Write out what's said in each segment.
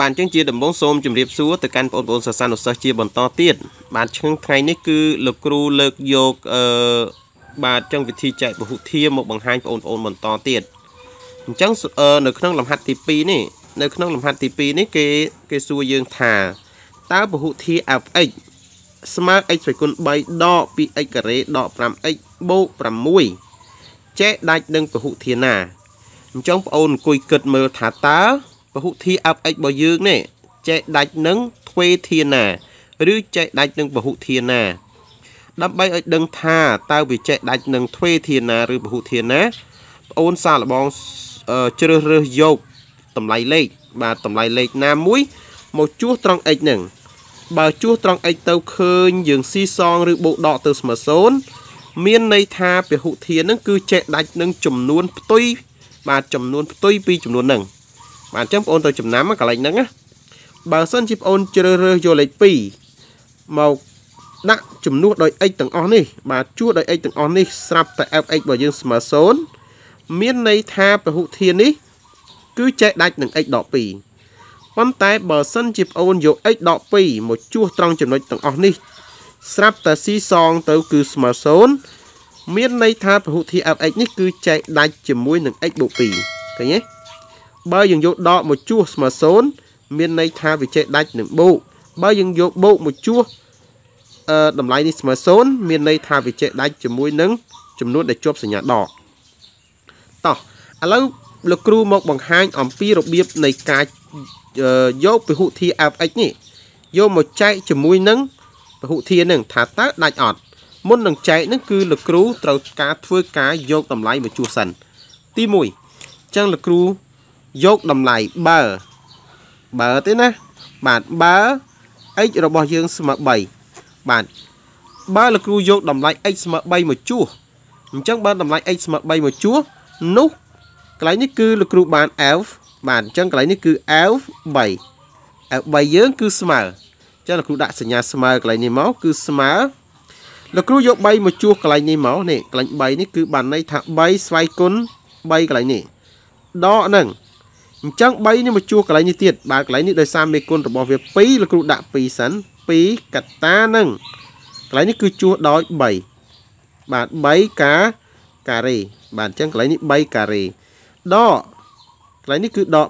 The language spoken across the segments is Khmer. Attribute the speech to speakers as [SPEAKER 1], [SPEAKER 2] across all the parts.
[SPEAKER 1] បានអញ្ចឹងជាដំបូងសូមជម្រាបសួរទៅកាន់បងប្អូនសិស្សានុសិស្សជាបន្តទៀតបាទឆ្ងថ្ងៃនេះគឺលោកគ្រូលើកយកអឺបាទអញ្ចឹងវិធីចែកពហុធាមកបង្ហាញបងប្អូនបន្តទៀតអញ្ចឹងនៅក្នុងលំហាត់ទី2នេះនៅក្នុងលំហាត់ទី2នេះគេគេសួរយើងថាតើពហុធា f(x) ស្មើ x ស្វ័យគុណ3ដក 2x ការ៉េដក 5x បូក6ចែកដាច់នឹងពហុធាណាអញ្ចឹងបងប្អូនអង្គុយគិតមើលថាតើ ពហុធា fx របស់យើងនេះចែកដាច់នឹងទ្វេធាណាឬចែកដាច់នឹងពហុធាណាដើម្បីឲ្យដឹងថាតើវាចែកដាច់នឹងទ្វេធាណាឬពហុធាណាបងអូនសាកល្បងជ្រើសរើសយកតម្លៃលេខបាទតម្លៃលេខណាមួយមកជួសត្រង់ x នឹងបើជួសត្រង់ x ទៅឃើញយើងស៊ីសងឬបូកដកទៅស្មើ0មានន័យថាពហុធាននឹងគឺចែកដាច់នឹងចំនួនផ្ទុយបាទចំនួនផ្ទុយពីចំនួនហ្នឹង បាទអញ្ចឹងបងអូនទៅចំណាំកន្លែងហ្នឹងណាបើសិនជាបងអូនជ្រើសរើសយកលេខ2មកដាក់ចំនួនដោយ x ទាំងអស់នេះបាទជួដោយ x ទាំងអស់នេះស្រាប់តែ fx របស់យើងស្មើ0មានន័យថាពហុធាននេះ គឺចែកដាច់នឹង x ដក2ប៉ុន្តែបើសិនជាបងអូនយក x ដក2មកជួសត្រង់ចំណុចទាំងអស់នេះស្រាប់តែ c សងទៅគឺស្មើ0មានន័យថាពហុធា fx នេះគឺចែកដាច់ជាមួយនឹង x បូក2ឃើញទេ បើយើងយកដកមកជួសស្មើ0មានន័យថាវាចែកដាច់នឹងបូកបើយើងយកបូកមកជួសអឺតម្លៃនេះស្មើ0មានន័យថាវាចែកដាច់ជាមួយនឹងចំនួនដែលជាប់សញ្ញាដកតោះឥឡូវលោកគ្រូមកបង្ហាញអំពីរបៀបនៃការយកពហុធា fx នេះយកមកចែកជាមួយនឹងពហុធានឹងថាតើដាច់អត់មុននឹងចែកនឹងគឺលោកគ្រូត្រូវការធ្វើការយកតម្លៃមកជួសសិនទី1អញ្ចឹងលោកគ្រូ យកតម្លៃបើបើទេណាបាទបើ x របស់យើងស្មើ3បាទបើលោកគ្រូយកតម្លៃ x ស្មើ3មកជួសអញ្ចឹងបើតម្លៃ x ស្មើ3មកជួសនោះកន្លែងនេះគឺលោកគ្រូបាន f បាទអញ្ចឹងកន្លែងនេះគឺ f 3 f 3យើងគឺស្មើអញ្ចឹងលោកគ្រូដាក់សញ្ញាស្មើកន្លែងនេះមកគឺស្មើលោកគ្រូយក3មកជួសកន្លែងនេះមកនេះកន្លែង3នេះគឺបានន័យថា3ស្វ័យគុណ3កន្លែងនេះដកហ្នឹង អញ្ចឹង3នេះមកជួសកន្លែងនេះទៀតបើកន្លែងនេះដោយសារមេគុណរបស់វា2លោកគ្រូដាក់2សិន2កតានឹងកន្លែងនេះគឺជួសដោយ3បាទ3កាការ៉េបាទអញ្ចឹងកន្លែងនេះ3ការ៉េដកកន្លែងនេះគឺដក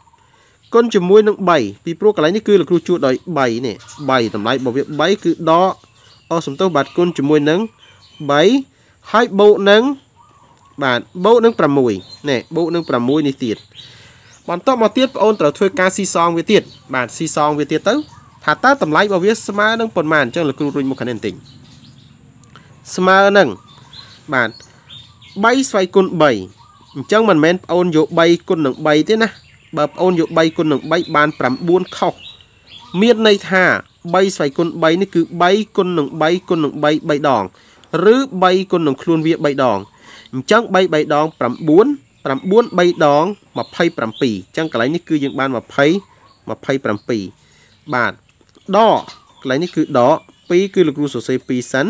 [SPEAKER 1] 5គុណជាមួយនឹង3ពីព្រោះកន្លែងនេះគឺលោកគ្រូជួសដោយ3នេះ3តម្លៃរបស់វា3គឺដកអសំទោសបាទគុណជាមួយនឹង3ហើយបូកនឹងបាទបូកនឹង6នេះបូកនឹង6នេះទៀត បន្តមកទៀតបងអូនត្រូវធ្វើការស៊ីសងវាទៀតបាទស៊ីសងវាទៀតទៅថាតើតម្លៃរបស់វាស្មើនឹងប៉ុន្មានអញ្ចឹងលោកគ្រូរុញមកខាងនេះបន្តិចស្មើនឹងបាទ3ស្វ័យគុណ3អញ្ចឹងមិនមែនបងអូនយក3គុណនឹង3ទេណាបើបងអូនយក3គុណនឹង3បាន9ខុសមានន័យថា3ស្វ័យគុណ3នេះគឺ3គុណនឹង3គុណនឹង3 3ដង ឬ3គុណនឹងខ្លួនវា3ដងអញ្ចឹង3 3ដង9 9 3ដង27អញ្ចឹងកន្លែងនេះគឺយើងបាន20 27បាទដកកន្លែងនេះគឺដក2គឺលោកគ្រូសរសេរ2សិន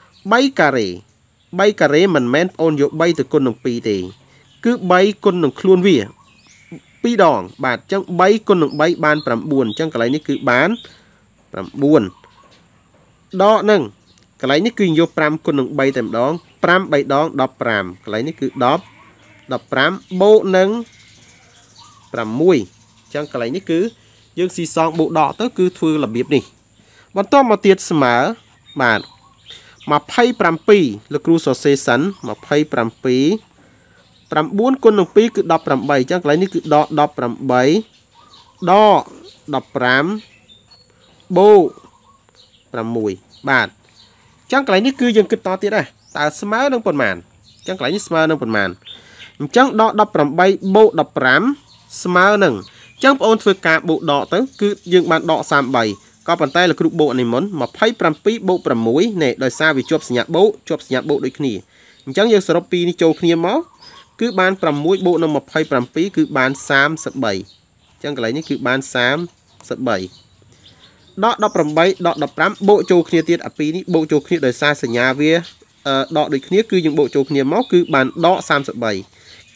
[SPEAKER 1] 3ការ៉េ3ការ៉េមិនមែនបងអូនយក3ទៅគុណនឹង2ទេ គឺ3គុណនឹងខ្លួនវា2ដង បាទអញ្ចឹង3គុណនឹង3បាន9អញ្ចឹងកន្លែងនេះគឺបាន9ដកនឹងកន្លែងនេះគឺយក5គុណនឹង3តែម្ដង5 3ដង15កន្លែងនេះគឺ10 15បូកនឹង6អញ្ចឹងកន្លែងនេះគឺយើងស៊ីសងបូកដកទៅគឺធ្វើរបៀបនេះ បន្តមកទៀតស្មើបាទ27លោកគ្រូសរសេរសិន27 9គុណនឹង2គឺ18អញ្ចឹងកន្លែងនេះគឺដក18ដក15បូក6បាទអញ្ចឹងកន្លែងនេះគឺយើងគិតតទៀតដែរតើស្មើនឹងប៉ុន្មានអញ្ចឹងកន្លែងនេះស្មើនឹងប៉ុន្មាន អញ្ចឹងដក18បូក15ស្មើនឹងអញ្ចឹងបងអូនធ្វើការបូកដកទៅគឺយើងបានដក33ក៏ប៉ុន្តែលោកគ្រូបូកនេះមុន27បូក6នេះដោយសារវាជាប់សញ្ញាបូកជាប់សញ្ញាបូកដូចគ្នាអញ្ចឹងយើងសរុបពីនេះចូលគ្នាមកគឺបាន6បូកនឹង27គឺបាន33អញ្ចឹងកន្លែងនេះគឺបាន33ដក18ដក15បូកចូលគ្នាទៀតអាពីរនេះបូកចូលគ្នាដោយសារសញ្ញាវាដកដូចគ្នាគឺយើងបូកចូលគ្នាមកគឺបានដក33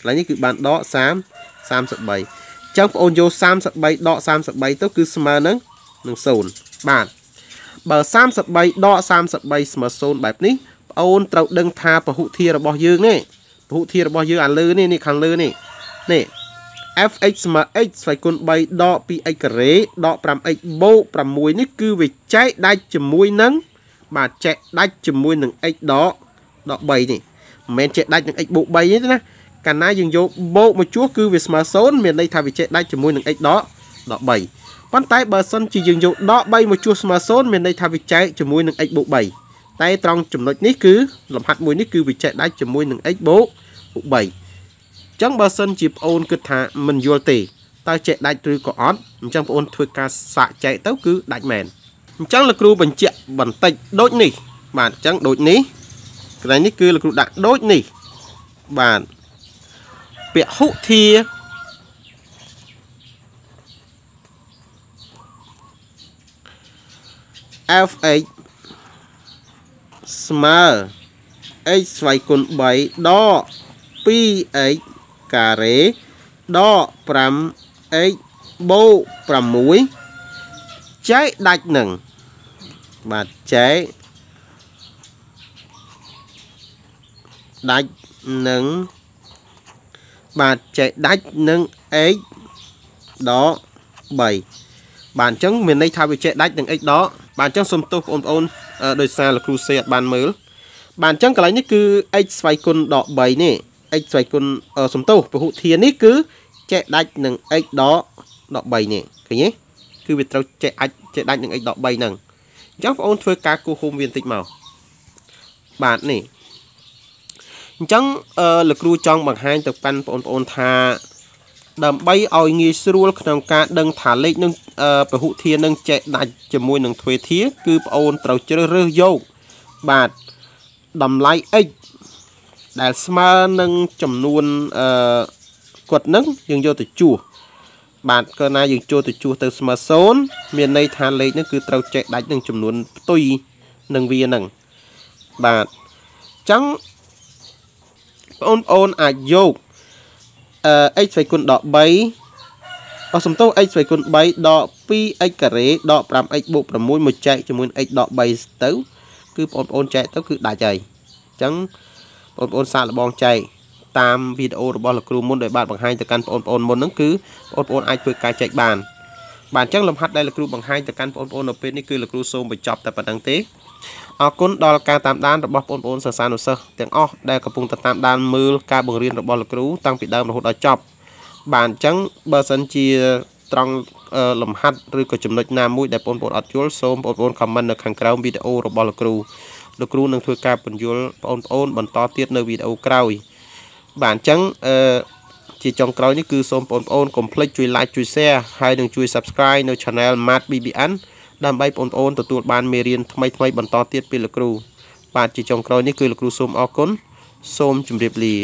[SPEAKER 1] កន្លែងនេះគឺបានដក30 33អចឹងបងអូនយក33ដក33ទៅគឺស្មើនឹងនឹង0បាទបើ33ដក33ស្មើ0បែបនេះបងអូនត្រូវដឹងថាពហុធារបស់យើងនេះពហុធារបស់យើងអាលើនេះនេះខាងលើនេះនេះ fx ស្មើ x ស្វ័យគុណ3ដក 2x ការ៉េដក 5x បូក6នេះគឺវាចែកដាច់ជាមួយនឹងបាទចែកដាច់ជាមួយនឹង x ដកដក3នេះមិនមែនចែកដាច់នឹង x បូក3ទេណា កាលណាយើងយកបូកមកជួសគឺវាស្មើ0មានន័យថាវាចែកដាច់ជាមួយនឹង x ដកដក3ប៉ុន្តែបើសិនជាយើងយកដក3មកជួសស្មើ0មានន័យថាវាចែកជាមួយនឹង x បូក3តែត្រង់ចំណុចនេះគឺលំហាត់មួយនេះគឺវាចែកដាច់ជាមួយនឹង x បូក3ចឹងបើសិនជាប្អូនគិតថាមិនយល់ទេតើចែកដាច់ឬក៏អត់អញ្ចឹងប្អូនធ្វើការសាកចែកទៅគឺដាច់មែនអញ្ចឹងលោកគ្រូបញ្ជាក់បន្តិចដូចនេះ បាទអញ្ចឹងដូចនេះកន្លែងនេះគឺលោកគ្រូដាក់ដូចនេះបាទ ពហុធា fx ស្មើ x ស្វ័យគុណ3ដក 2x ការ៉េដក 5x បូក6ចែកដាច់នឹងបាទចែកដាច់នឹង បាទចែកដាច់នឹង x ដក3បាទអញ្ចឹងមានន័យថាវាចែកដាច់នឹង x ដកបាទអញ្ចឹងសូមទោសបងប្អូនដោយសារលោកគ្រូសេអត់បានមើលបាទអញ្ចឹងកន្លែងនេះគឺ x ស្វ័យគុណដក3នេះ x ស្វ័យគុណសំទោសពហុធាននេះគឺចែកដាច់នឹង x ដកដក3នេះឃើញទេគឺវាត្រូវចែកអាចចែកដាច់នឹង x ដក3ហ្នឹងអញ្ចឹងបងអូនធ្វើការគូហុំវាបន្តិចមកបាទនេះ អញ្ចឹងអឺលោកគ្រូចង់បង្ហាញទៅប៉ាន់បងប្អូនថាដើម្បីឲ្យងាយស្រួលក្នុងការដឹងថាលេខនឹងពហុធាននឹងចែកដាច់ជាមួយនឹងទ្វេធា គឺបងអូនត្រូវជ្រើសរើសយកបាទតម្លៃ x ដែលស្មើនឹងចំនួនអឺគាត់នឹងយើងយកទៅជួសបាទកាលណាយើងចូលទៅជួសទៅស្មើ0មានន័យថាលេខហ្នឹងគឺត្រូវចែកដាច់នឹងចំនួនផ្ទុយនឹងវាហ្នឹងបាទអញ្ចឹង បងប្អូនអាចយកអឺ x ស្វ័យគុណដក3អស់សំទោស x ស្វ័យគុណ3ដក 2x ការ៉េដក 5x បូក6មកចែកជាមួយ x ដក3ទៅ គឺបងប្អូនចែកទៅគឺដាច់ហើយអញ្ចឹងបងប្អូនសាកល្បងចែកតាមវីដេអូរបស់លោកគ្រូមុនដែលបានបង្ហាញទៅកាន់បងប្អូនមុនហ្នឹងគឺបងប្អូនអាចធ្វើការចែកបាន បាទអញ្ចឹងលំហាត់ដែលលោកគ្រូបង្ហាញទៅកាន់បងប្អូននៅពេលនេះគឺលោកគ្រូសូមបញ្ចប់តែប៉ុណ្្នឹងទេ អរគុណដល់ការតាមដានរបស់បងប្អូនសិស្សានុសិស្សទាំងអស់ដែលកំពុងតែតាមដានមើលការបង្រៀនរបស់លោកគ្រូតាំងពីដើមរហូតដល់ចប់បាទអញ្ចឹងបើសិនជាត្រង់លំហាត់ឬក៏ចំណុចណាមួយដែលបងប្អូនអត់យល់សូមបងប្អូនខមមិននៅខាងក្រោមវីដេអូរបស់លោកគ្រូលោកគ្រូនឹងធ្វើការបញ្យល់បងប្អូនបន្តទៀតនៅវីដេអូក្រោយបាទអញ្ចឹងអឺជាចុងក្រោយនេះគឺសូមបងប្អូនកុំភ្លេចជួយ like ជួយ share ហើយនឹងជួយ subscribe នៅ Channel Mat BBN ដើម្បីបងប្អូនទទួលបានមេរៀនថ្មីថ្មីបន្តទៀតពីលោកគ្រូបាទជាចុងក្រោយនេះគឺលោកគ្រូសូមអរគុណសូមជម្រាបលា